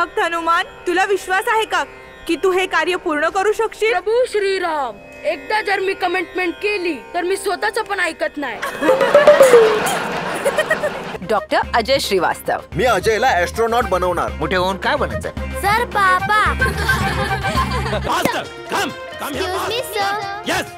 भक्त हनुमान तुला विश्वास आहे का की तू हे कार्य पूर्ण करू शकशील प्रभू श्रीराम एकदा जर मी कमेंटमेंट केली तर मी स्वतःच पण ऐकत नाही डॉक्टर अजय श्रीवास्तव मी अजयला ऍस्ट्रॉनॉट बनवणार मोठे होऊन काय बनायचं सर बाबा Faster! Come! Come here! Excuse me, sir. Yes!